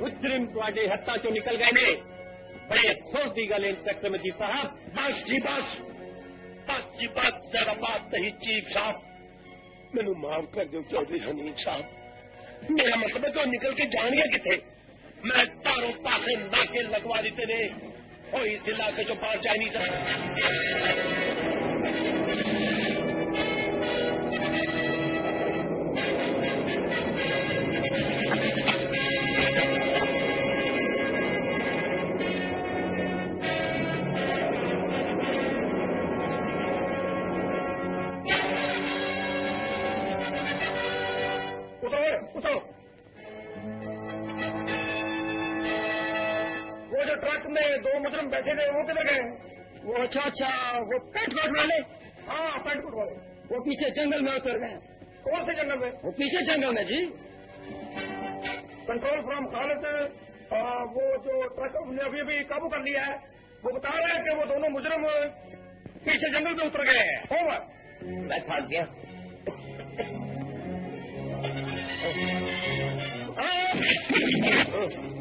मुजरिम थोड़े हत्था चो निकल गए ने बड़े अफसोस की गल इंस्पेक्टर मजीद साहब। बस जी बस बस जी बस जरा बात नहीं, चीफ साहब। मैनू माफ़ कर दो चौधरी हनीफ साहब। मेरा मतलब तो निकल के जान गया किथे। मैं तारों पासे नाके लगवा देते ने। और इस इलाके जो बाहर जा नहीं सकता। उतरो बैठे थे वो किधर गए? वो अच्छा अच्छा वो पेट कोट वाले। हाँ पेट कोट वाले। वो पीछे जंगल में उतर गए। कौन से जंगल में? वो पीछे जंगल में जी। कंट्रोल फ्रॉम खालिद वो जो ट्रक ने अभी अभी काबू कर लिया है वो बता रहे हैं कि वो दोनों मुजरम पीछे जंगल में उतर गए हैं। ओवर मैं थक गया। चल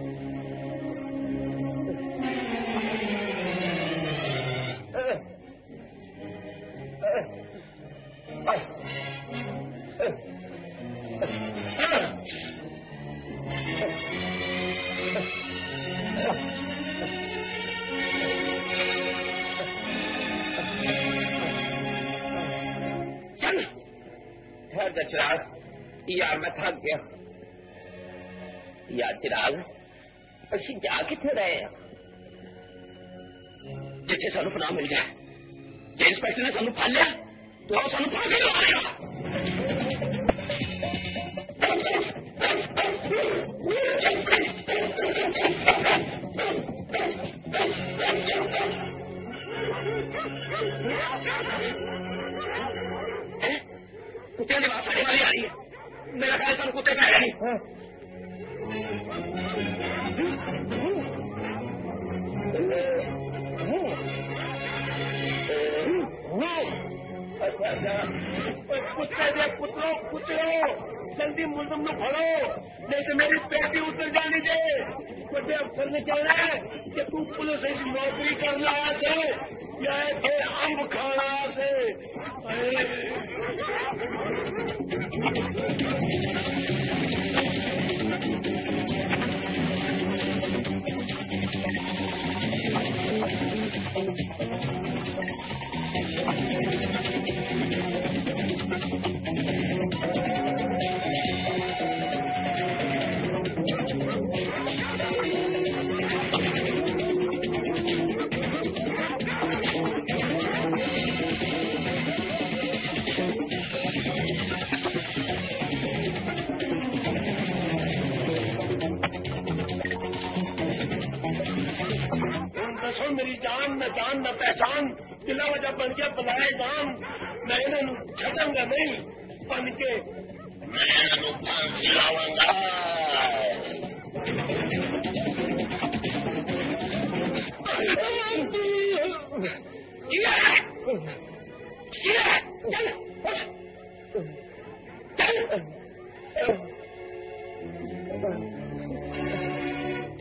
चिराग यार मैं थक गया यार चिराग ਅਸੀਂ ਜਾ ਕਿੱਥੇ ਰਹੇ ਆ ਜਿੱਥੇ ਸਾਨੂੰ ਪਨਾਹ ਮਿਲ ਜਾਏ ਜੇ ਇੰਸਪੈਕਟਰ ਨੇ ਸਾਨੂੰ ਫੜ ਲਿਆ ਤਾਂ ਉਹ ਸਾਨੂੰ ਫਾਂਸੀ ਲਵਾਏਗਾ ਕੁੱਤਿਆਂ ਦੀ ਆਵਾਜ਼ ਸਾਡੇ ਵਾਲੀ ਆ ਰਹੀ ਹੈ मेरा ख्याल से कुत्ते का है। कुत्ते दे कुतरो कुतरो जल्दी मुलम को भरो, नहीं तो मेरी पेटी उतर जानी दे। मुझे अफसर ने कह रहे कि तू पुलिस नौकरी करना है या थे अंब खाना से। तुम जान न जान न पहचान किला वजह बन के बुलाए जान मैं इन्हें छटंगा नहीं बन के मैं इन्हें फांसी लावांगा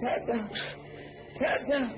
चल परोसना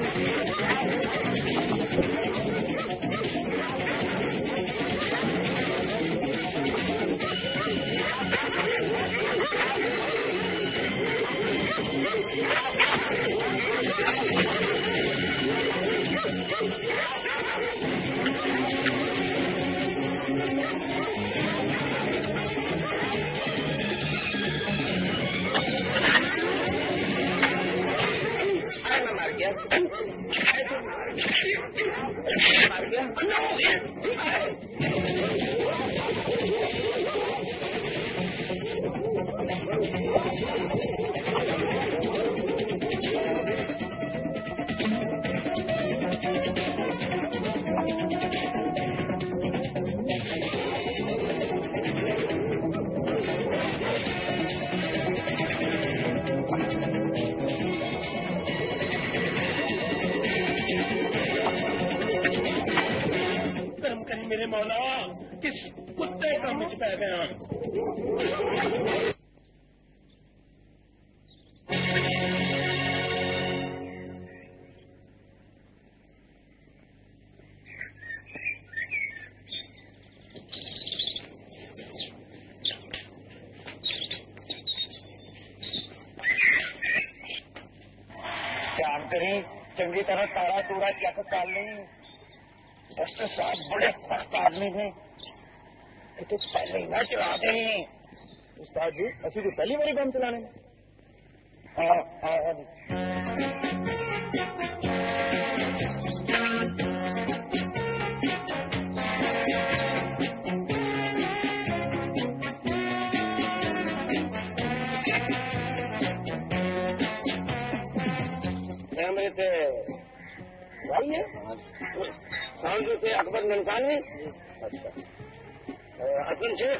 I'm a murder. I'm a murder. चंगी तरह तारा तूड़ा क्या तो डाल लें उसके तो साथ बड़े सख्त आदमी थे तो, तो पहले ही ना चलाते हैं उस्ताद जी असी तो पहली बारी बम चलाने हाँ तो अकबर ननकानी अच्छा। अर्जुन शेख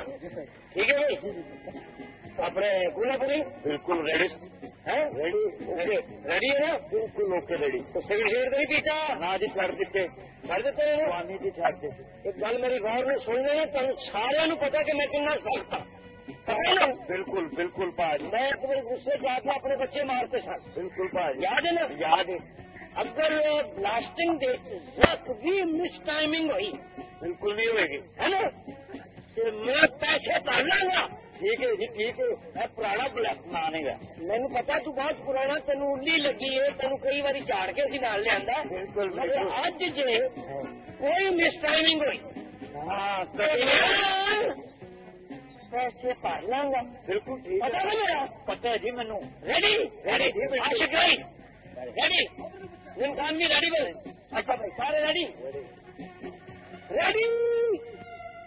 ठीक है? भाई अपने कूला पूरी बिल्कुल रेडी है? रेडी ओके रेडी है ना? बिल्कुल ओके रेडी तो सिविल शेयर तो नहीं पीता ना जी छड़ दिते। छड़ दिते हो पानी जी छड़ दे। एक गल मेरी गौर में सुन लेना तो तुम सारे पता कि मैं कितना सकता बिल्कुल बिल्कुल पाज। मैं अपने गुस्से जा के अपने बच्चे मारते सर बिल्कुल पाज। याद है ना? याद है। अगर ब्लास्टिंग डेट जख भी मिस टाइमिंग हुई बिल्कुल नहीं होगी है ना? मैं पैसे भर लांगा ठीक है जी ठीक है मैं पुराना ब्लैक मानेगा ਮੈਨੂੰ ਪਤਾ ਤੂੰ ਬਹੁਤ ਪੁਰਾਣਾ ਤੈਨੂੰ ਉੱਲੀ ਲੱਗੀ ਏ ਤੈਨੂੰ ਕਈ ਵਾਰੀ ਝਾੜ ਕੇ ਅਸੀਂ ਨਾਲ ਲਿਆਂਦਾ ਬਿਲਕੁਲ ਮਗਰ ਅੱਜ ਜੇ ਕੋਈ ਮਿਸ ਟਾਈਮਿੰਗ ਹੋਈ ਹਾਂ पैसे भर लांगा बिल्कुल ठीक पता ना मेरा पता है जी मैनू रेडी रेडी आशिक भाई रेडी इमकान भी रेडी बोले अच्छा भाई सारे रेडी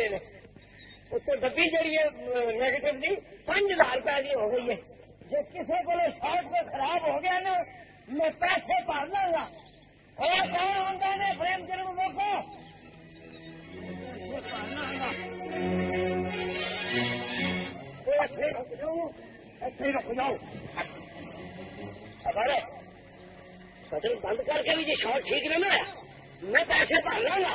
ਕਰਨੇ ਪੈਂਦੇ ਨੇ ਉੱਤੇ ਡੱਬੀ ਜਿਹੜੀ ਹੈ ਨੈਗੇਟਿਵ ਦੀ 5000 ਰੁਪਏ ਦੀ ਹੋ ਗਈ ਹੈ ਜੇ ਕਿਸੇ ਕੋਲ ਸ਼ਾਰਟ ਕੋਈ ਖਰਾਬ ਹੋ ਗਿਆ ਨਾ ਮੈਂ ਪੈਸੇ ਭਰ ਲਾਂਗਾ ਉਹ ਕੌਣ ਹੁੰਦਾ ਨੇ ਪ੍ਰੇਮ ਜੀ ਨੂੰ ਦੇਖੋ ਇੱਥੇ ਰੁਕ ਜਾਓ अगर बटन बंद करके भी ये शॉट ठीक ना ना मैं पैसे भर लांगा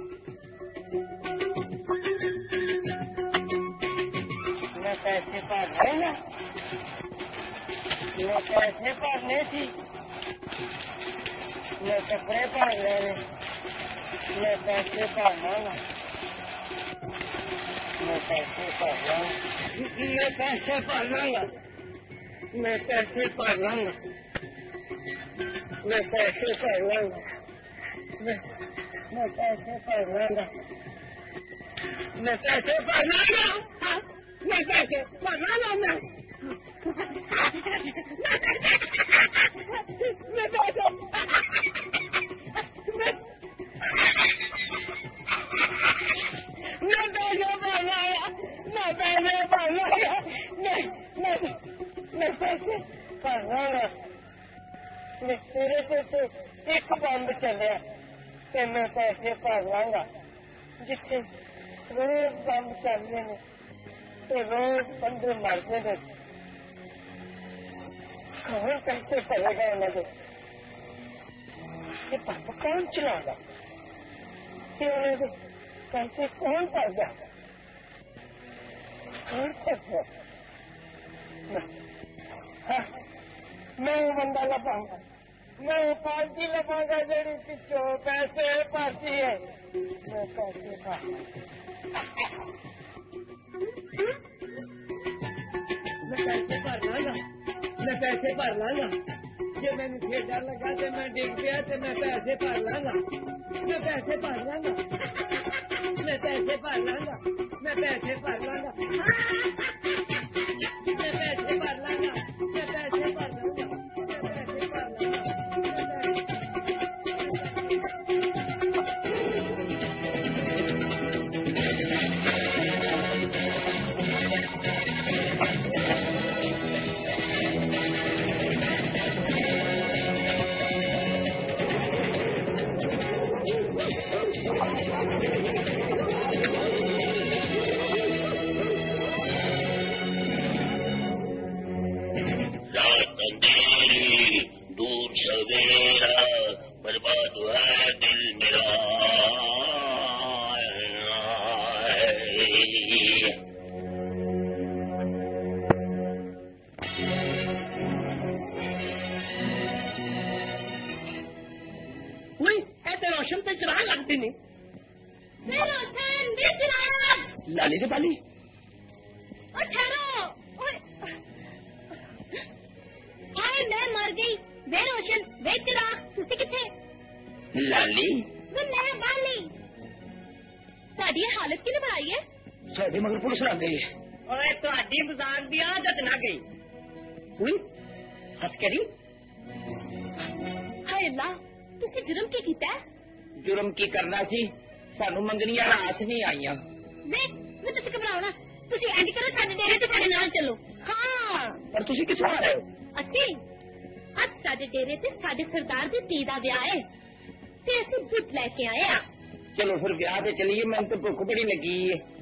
पैसे भर लाऊँगा मैं पैसे भरने थी मैं कपड़े भर लेने मैं पैसे भर लाऊँगा मैं पैसे भर लाऊँगा मैं पैसे भर लाऊँगा मैं पैसे भर लाऊँगा मैं पैसे भर लाऊँगा मैं मैं पैसे भर लाऊँगा मैं Nezaket bana anlar. Nezaket. Ne böyle bana ya. Ne böyle bana ya. Ne, ne, nezaket bana ya. Ne sürüsü, ne kapandı kendine. Ne nezaket bana ya. Gitti. Vuruyor ben bu. तो रोज पंद्रह मारने दे कौन कैसे पड़ेगा उन्होंने ये पापा कौन चलाएगा? ये उन्हें कैसे कौन कर जाएगा कौन कर हाँ मैं बंदा लपाऊँगा मैं पार्टी लपाऊँगा जेडी पिछो तो पैसे पार्टी है। मैं पार्टी का मैं पैसे भर लांगा मैं पैसे भर लांगा जे मैं खेडा लगा तो मैं डिग गया तो मैं पैसे भर लांगा मैं पैसे भर लांगा मैं पैसे भर लांगा मैं पैसे भर लांगा ਦੇ ਬਾਲੀ ਓ ਠਹਿਰੋ ਓਏ ਹਾਏ ਮੈਂ ਮਰ ਗਈ ਵੇ ਰੋਸ਼ਨ ਵੇ ਚਿਰਾਗ ਤੁਸੀਂ ਕਿੱਥੇ ਲਾਲੀ ਵੇ ਮੈਂ ਬਾਲੀ ਤੁਹਾਡੀ ਇਹ ਹਾਲਤ ਕਿਹਨੇ ਬਣਾਈ ਹੈ ਸਾਡੇ ਮਗਰ ਪੁਲਿਸ ਲੱਗ ਗਈ ਓਏ ਤੁਹਾਡੀ ਮਜ਼ਾਕ ਦੀ ਆਦਤ ਨਾ ਗਈ ਉਈ ਹੱਥ ਕਰੀ ਹਾਏ ਅੱਲਾ ਤੁਸੀਂ ਜੁਰਮ ਕੀ ਕੀਤਾ ਹੈ? ਜੁਰਮ ਕੀ ਕਰਨਾ ਸੀ? ਸਾਨੂੰ ਮੰਗਣੀਆਂ ਰਾਤ ਨਹੀਂ ਆਈਆਂ। ਵੇ ਵੇ ਤੁਸੀਂ ਘਬਰਾਓ ਨਾ। ਤੁਸੀਂ ਇੰਜ ਕਰੋ ਸਾਡੇ ਡੇਰੇ ਤੇ ਸਾਡੇ ਨਾਲ ਚੱਲੋ। ਹਾਂ। ਪਰ ਤੁਸੀਂ ਕਿੱਥੋਂ ਆ ਰਹੇ ਹੋ? ਅਸੀਂ ਅੱਜ ਸਾਡੇ ਡੇਰੇ ਤੇ ਸਾਡੇ ਸਰਦਾਰ ਦੀ ਧੀ ਦਾ ਵਿਆਹ ਹੈ। ਤੇ ਅਸੀਂ ਬੁੱਤ ਲੈ ਕੇ ਆਏ ਆ। ਚਲੋ ਫਿਰ ਵਿਆਹ ਤੇ ਚਲੀਏ ਮੈਨੂੰ ਤਾਂ ਭੁੱਖ ਬੜੀ ਲੱਗੀ ਹੈ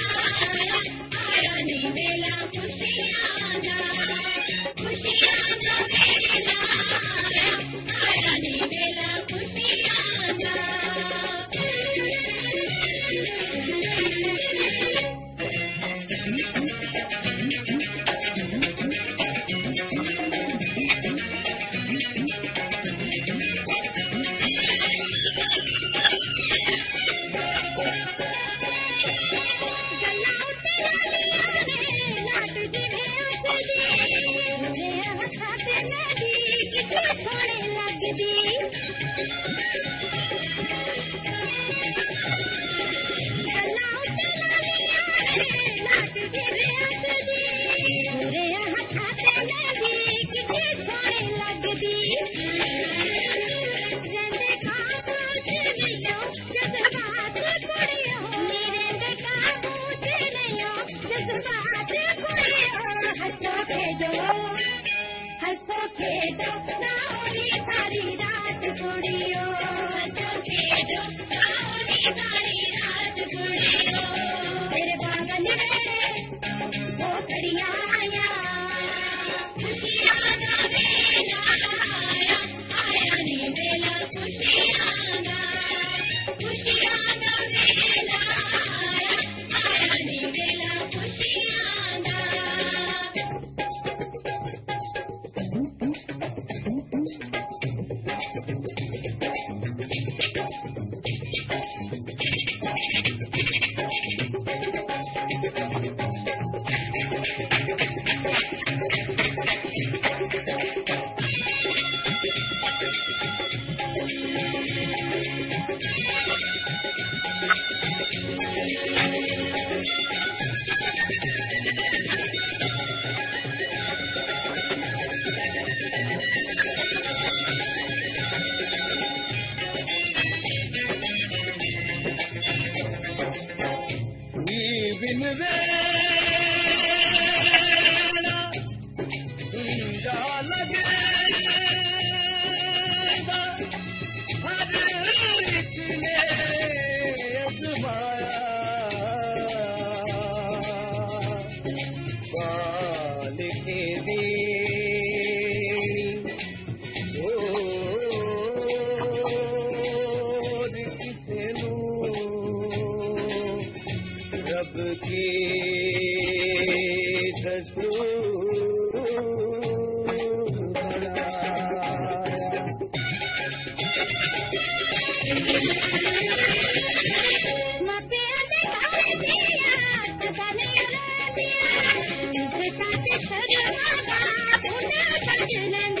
मेला खुशियाँ खुशियाँ We've been there. கண்ணு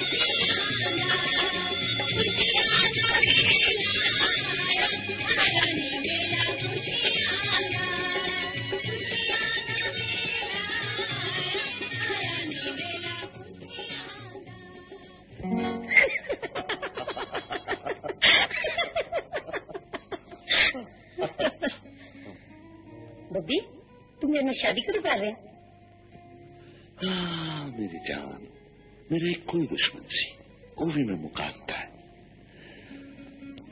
बब्बी, तुम मेरे शादी क्यों कर रहे हो? मेरी जान, मेरा एक कोई दुश्मन सी वो भी मैं मुकाम था।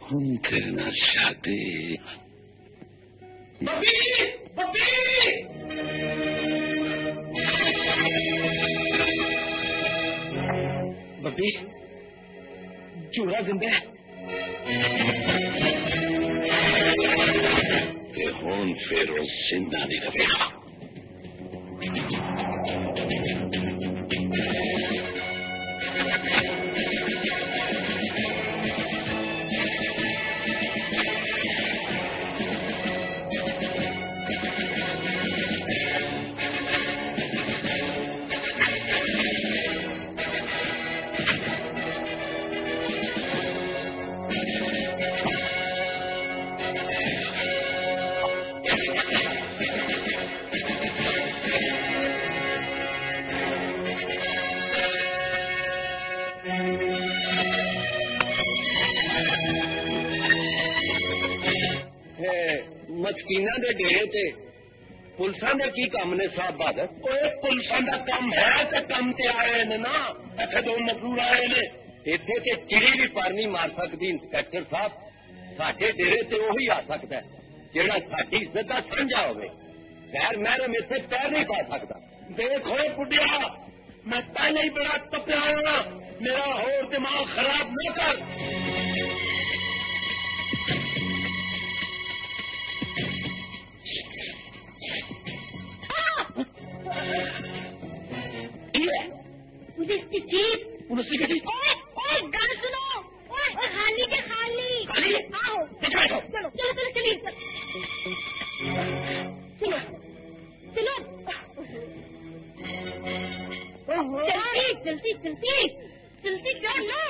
हम कहना चाहते बपी, बपी! बपी चूड़ा ज़िंदा है। होन ज़िंदा नहीं रहेगा ਕੀ ਕੰਮ ਨੇ ਸਾਹਿਬ ਬਹਾਦਰ ਓਏ ਪੁਲਿਸਾਂ ਦਾ ਕੰਮ ਹੈ ਤੇ ਕੰਮ ਤੇ ਆਏ ਨੇ ਨਾ ਇੱਥੇ ਦੋ ਮਜ਼ਦੂਰ ਆਏ ਨੇ ਇੱਥੇ ਤੇ ਚਿੜੀ ਵੀ ਪਰ ਨਹੀਂ ਮਾਰ ਸਕਦੀ ਇੰਸਪੈਕਟਰ ਸਾਹਿਬ ਸਾਡੇ ਡੇਰੇ ਤੇ ਉਹੀ ਆ ਸਕਦਾ ਹੈ, ਜਿਹੜਾ ਸਾਡੀ ਇੱਜ਼ਤ ਦਾ ਸਾਂਝਾ ਹੋਵੇ ਗੈਰ ਮਹਿਰਮ ਇੱਥੇ ਪੈਰ ਨਹੀਂ ਪਾ ਸਕਦਾ ਦੇਖੋ ਪੁੱਡਿਆ ਮੈਂ ਪਹਿਲੇ ਹੀ ਬੜਾ ਤਪਿਆ ਹਾਂ ਮੇਰਾ ਹੋਰ ਦਿਮਾਗ ਖਰਾਬ ਨਾ ਕਰ पुलिस की जीप पुलिस की? ओए ओए गाल सुनो। ओए खाली के खाली। खाली? आओ। पीछे बैठो। चलो चलो चलो चलिए। चलो चलो ओहो। जल्दी जल्दी जल्दी जल्दी जाओ ना।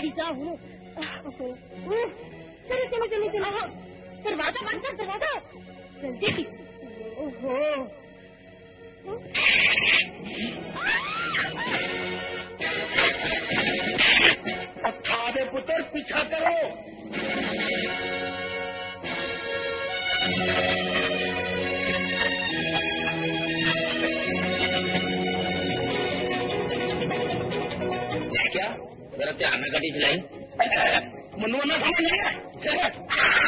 भी जाऊँ। चलो चलो चलो चलो। दरवाज़ा बंद कर दरवाज़ा। जल्दी ओहो। अठावे पुत्र पीछा करो। क्या? जरा ध्यान में गाड़ी चलाई। मनुआ ना समझ आया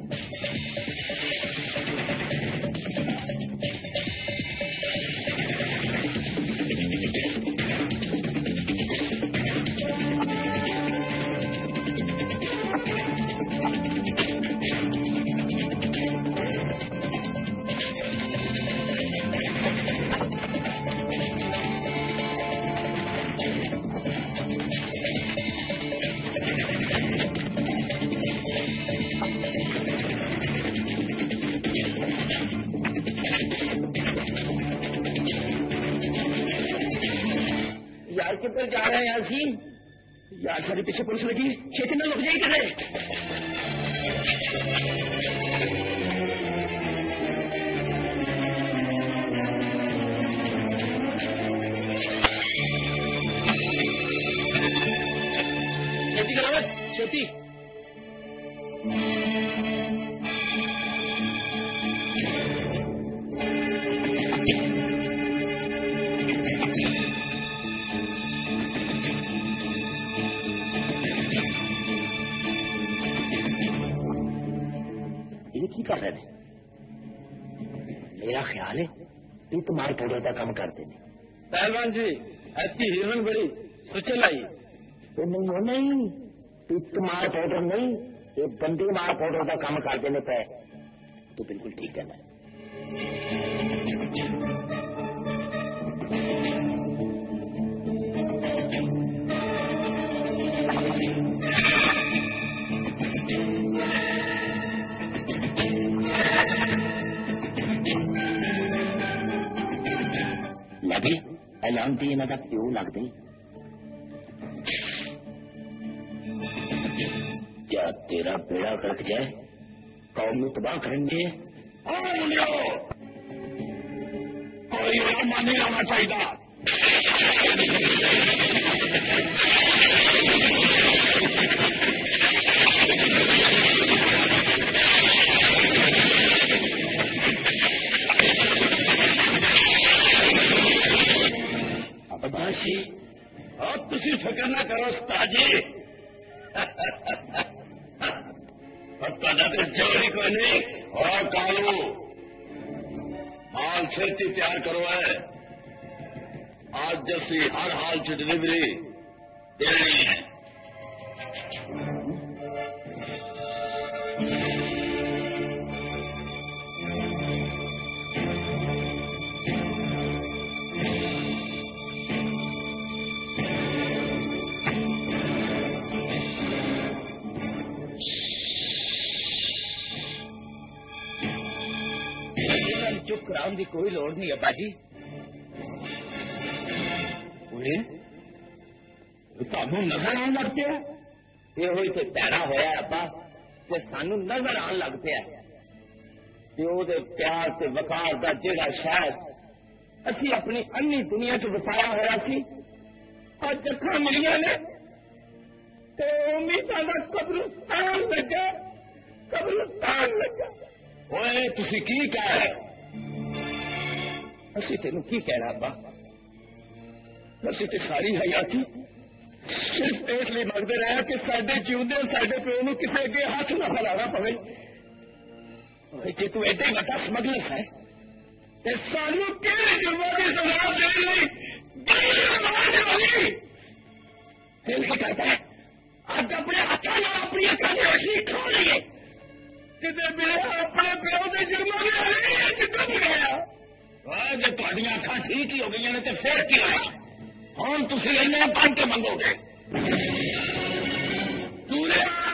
किधर जा रहे हैं जी यार सारे पीछे पुलिस लगी। छेती में लग जाएगी करे छेती करो। छेती ये तो मार थोड़े का कम करते नहीं। पहलवान जी ऐसी हिरन बड़ी सुचल आई। तो नहीं हो नहीं। पित्त मार पाउडर नहीं। ये बंदी मार पाउडर का काम कर देने पे। तो बिल्कुल ठीक है मैं Yeah. लगे Det दी ना तक क्यों लग दे क्या तेरा बेड़ा गर्क जाए कौम में तबाह करेंगे कोई रामा नहीं आना चाहिए राज्य से हर हाल से डिलीवरी दे देनी है। चुप कराने की कोई लोड़ नहीं है, बाजी। ਨਹੀਂ ਅੱਬਾ ਜੀ ਉਹਨੇ ਤੁਹਾਨੂੰ ਨਜ਼ਰ ਆਉਣ ਲੱਗ ਪਿਆ ਇਹੋ ਹੀ ਤੇ ਪੈਰਾ ਹੋਇਆ ਅੱਬਾ ਤੇ ਸਾਨੂੰ ਨਜ਼ਰ ਆਉਣ ਲੱਗ ਪਿਆ ਤੇ ਉਹਦੇ ਪਿਆਰ ਤੇ ਵਕਾਰ ਦਾ ਜਿਹੜਾ ਸ਼ਾਇਦ ਅਸੀਂ ਆਪਣੀ ਅੰਨੀ ਦੁਨੀਆ 'ਚ ਵਸਾਇਆ ਹੋਇਆ ਸੀ ਅੱਜ ਅੱਖਾਂ ਮਿਲੀਆਂ ਨੇ ਤੇ ਉਮੀਦਾਂ ਦਾ ਕਬਰਸਤਾਨ ਲੱਗਾ ਕਬਰਸਤਾਨ ਲੱਗਾ ਓਏ ਤੁਸੀਂ ਕੀ ਕਹਿ ਰਹੇ ਅਸੀਂ ਤੈਨੂੰ ਕੀ ਕਹਿਣਾ ਅੱਬਾ ਅਸੀਂ ਤੇ ਸਾਰੀ ਹਯਾਤੀ ਸਿਰਫ ਇਸ ਲਈ ਮੰਗਦੇ ਰਹੇ ਕਿ ਸਾਡੇ ਜਿਉਂਦੇ ਸਾਡੇ ਪਿਓ ਨੂੰ ਕਿਸੇ ਅੱਗੇ ਹੱਥ ਨਾ ਫੈਲਾਉਣਾ ਪਵੇ। ਓਏ ਤੂੰ ਐਡੇ ਵੱਡਾ ਸਮਗਲਰ ਹੈ, ਤੇ ਸਾਨੂੰ ਕਿਹੜੇ ਜੁਰਮਾਂ ਦੀ ਸਜ਼ਾ ਦੇਣ ਲਈ ਦਿਲ ਕੀ ਕਰਦਾ ਹੈ? ਅੱਜ ਆਪਣੇ ਹੱਥਾਂ ਨਾਲ ਆਪਣੀ ਅੱਖਾਂ ਦੀ ਰੋਸ਼ਨੀ ਖੋ ਲਈਏ। ਕਿਤੇ ਮੇਰਾ ਆਪਣੇ ਪਿਓ ਦੇ ਜੁਰਮਾਂ ਦੇ ਅਰੇ ਜਿੱਦਾਂ ਗਿਆ। ਆ ਜੇ ਤੁਹਾਡੀਆਂ ਅੱਖਾਂ ਠੀਕ ਹੀ ਹੋ ਗਈਆਂ ਨੇ, ਤੇ ਫਿਰ ਕੀ ਹੋਇਆ? और तुम इन्हें पाँच के मंगोगे? चूल्हे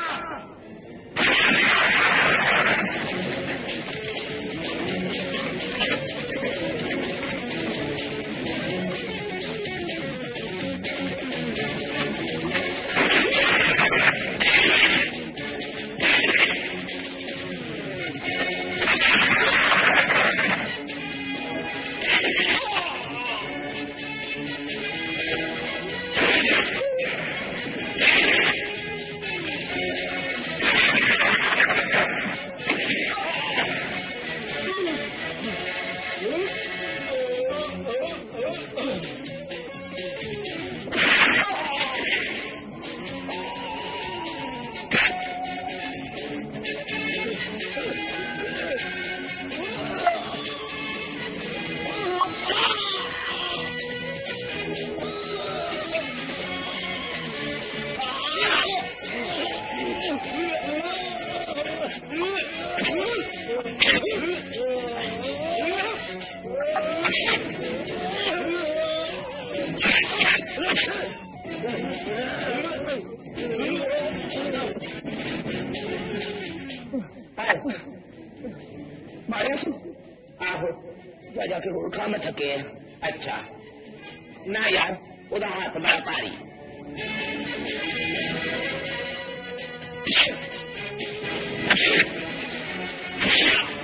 ਓਏ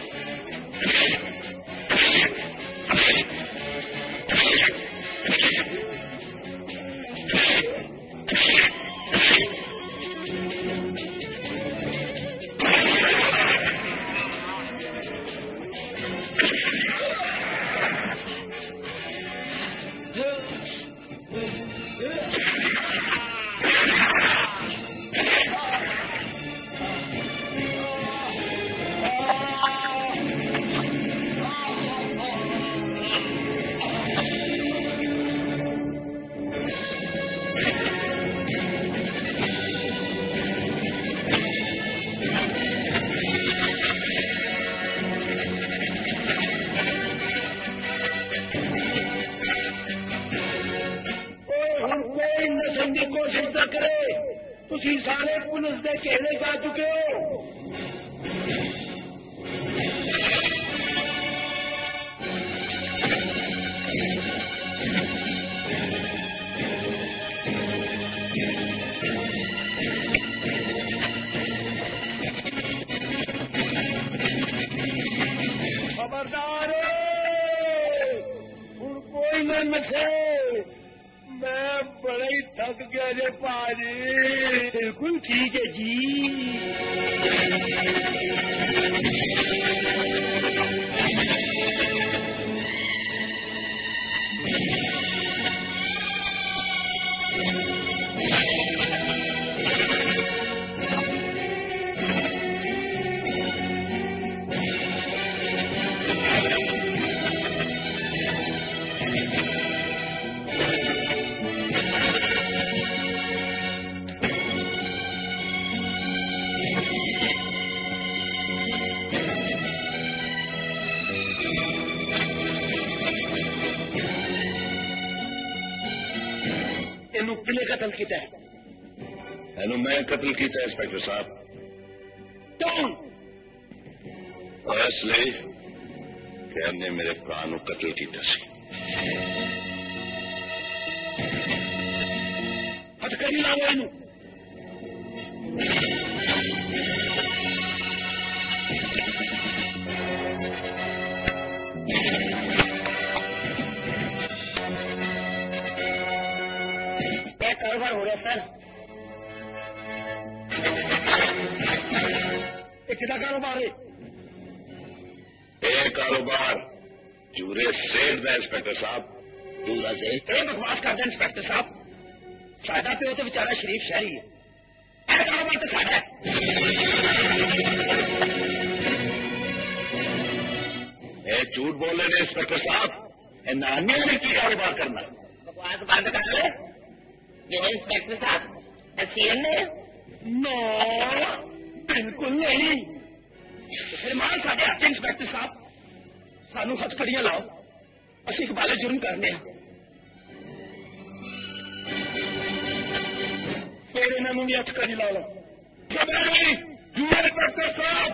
खबरदार हूँ। कोई ना नशे। मैं बड़ा ही थक गया रे पाजी। बिल्कुल ठीक है जी। कत्ल किया तो इंस्पेक्टर साहब। कौन? फैसले कहने मेरे कानू कत्ल किया हटकरी लावा ਇਹ ਕਿਹਦਾ ਕਾਰੋਬਾਰ ਹੈ ਇਹ ਕਾਰੋਬਾਰ ਜੂਰੇ ਸੇਠ ਦਾ ਇੰਸਪੈਕਟਰ ਸਾਹਿਬ ਦੂਰਾ ਸੇ ਇਹ ਬਕਵਾਸ ਕਰਦਾ ਇੰਸਪੈਕਟਰ ਸਾਹਿਬ ਸਾਡਾ ਪਿਓ ਤੇ ਵਿਚਾਰਾ ਸ਼ਰੀਫ ਸ਼ਹਿਰੀ ਹੈ ਇਹ ਕਾਰੋਬਾਰ ਤੇ ਸਾਡਾ ਹੈ ਇਹ ਝੂਠ ਬੋਲ ਰਹੇ ਨੇ ਇੰਸਪੈਕਟਰ ਸਾਹਿਬ ਇਹ ਨਾਨੀਆਂ ਨੇ ਕੀ ਕਾਰੋਬਾਰ ਕਰਨਾ ਬਕਵਾਸ ਬੰਦ ਕਰ ਲੈ ਜਿਵੇਂ ਇੰਸਪੈਕਟਰ ਸਾਹਿਬ ਐਸੀਐਨ ਨੇ ਨਾ ਬਿਲਕੁਲ ਨਹੀਂ तो फिर माँ साढ़े हाथ इंस्पैक्टर साहब सानू हथकड़ियाँ लाओ, अस इकबाले जुर्म करने हैं फिर इन्हों भी हथकड़ी ला लो। इंस्पैक्टर साहब,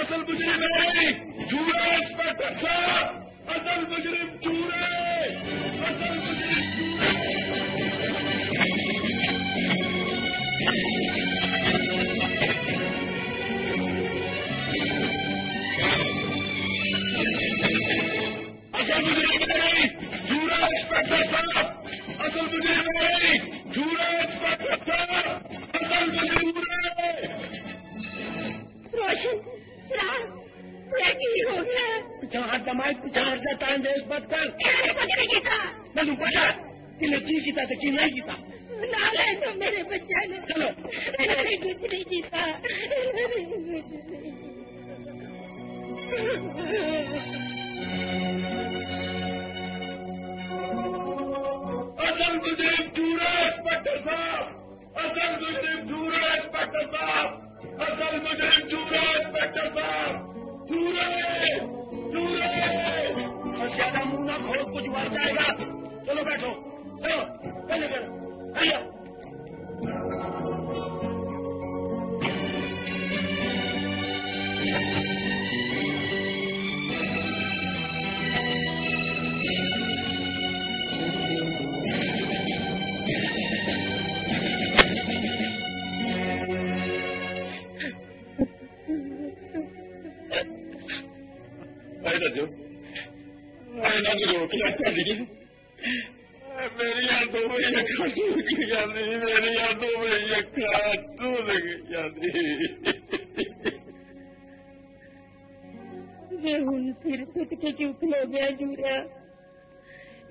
असल बुज़ुर्ग मेरी जूरे इंस्पैक्टर साहब, असल बुज़ुर्ग मुजरिम नहीं झूठा इंस्पेक्टर साहब असल मुजरिम नहीं झूठा इंस्पेक्टर साहब असल मुजरिम रोशन हो गया टाइम पता कि बच्चे ने चलो कुछ नहीं नहीं असल गुजरीब झूरा इंस्पेक्टर साहब असल गुजरीब झूरा इंस्पेक्टर साहब असल गुजरीब झूरा इंस्पेक्टर साहब झूरे झूरे ज़्यादा मुँह ना खोल, कुछ बढ़ जाएगा चलो बैठो। चलो, पहले करो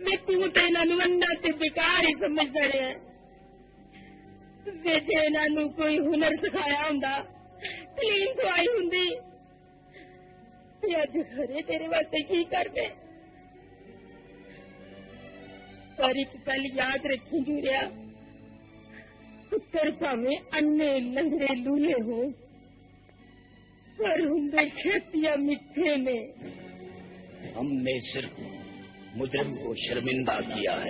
ਮੈਂ ਤੂੰ ਤੇ ਇਹਨਾਂ ਨੂੰ ਅੰਨਾ ਤੇ ਬੇਕਾਰ ਹੀ ਸਮਝਦਾ ਰਿਹਾ ਵੇ ਜੇ ਇਹਨਾਂ ਨੂੰ ਕੋਈ ਹੁਨਰ ਸਿਖਾਇਆ ਹੁੰਦਾ ਕਲੀਨ ਦਵਾਈ ਹੁੰਦੀ ਤੇ ਅੱਜ ਘਰੇ ਤੇਰੇ ਵਾਸਤੇ ਕੀ ਕਰਦੇ ਪਰ ਇੱਕ ਗੱਲ ਯਾਦ ਰੱਖੀ ਜੂਰਿਆ ਪੁੱਤਰ ਭਾਵੇਂ ਅੰਨੇ ਲੰਗੜੇ ਲੂਲੇ ਹੋ पर उनके खेतिया मिठे में हमने सिर्फ मुजरिम को शर्मिंदा किया है।